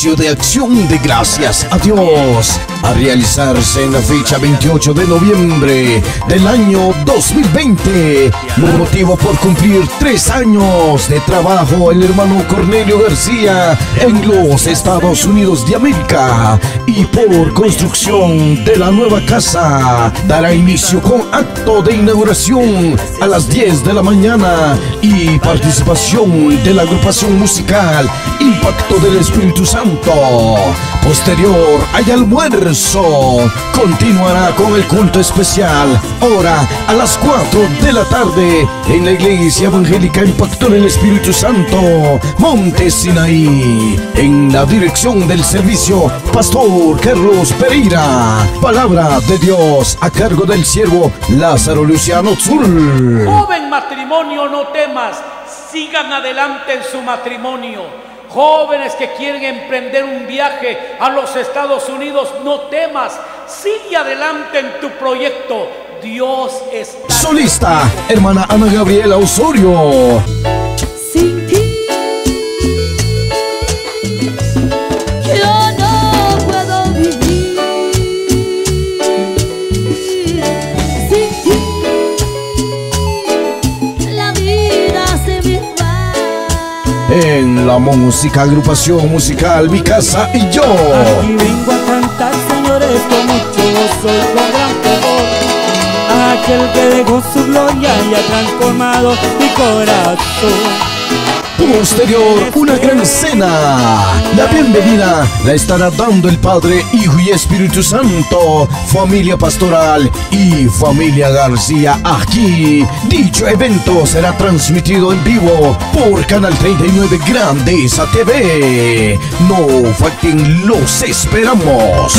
de acción de gracias a Dios a realizarse en la fecha 28 de noviembre del año 2020. Motivo por cumplir tres años de trabajo el hermano Cornelio García en los Estados Unidos de América y por construcción de la nueva casa dará inicio con acto de inauguración a las 10 de la mañana y participación de la agrupación musical Impacto del Espíritu Santo. Posterior hay almuerzo. Continuará con el culto especial. Ahora a las 4 de la tarde en la iglesia evangélica Impacto del Espíritu Santo, Monte Sinaí. En la dirección del servicio, Pastor Carlos Pereira. Palabra de Dios a cargo del siervo Lázaro Luciano Zul. Joven matrimonio, no temas. Sigan adelante en su matrimonio Jóvenes que quieren emprender un viaje a los Estados Unidos, no temas, sigue adelante en tu proyecto. Dios está. Solista, hermana Ana Gabriela Osorio. En la música, agrupación musical Mi Casa y Yo. Aquí vengo a cantar, señores, con mucho gozo y con gran fervor. Aquel que dejó su gloria y ha transformado mi corazón. Posterior, una gran cena. La bienvenida la estará dando el Padre, Hijo y Espíritu Santo, familia pastoral y familia García aquí. Dicho evento será transmitido en vivo por Canal 39 Grandeza TV. No falten, los esperamos.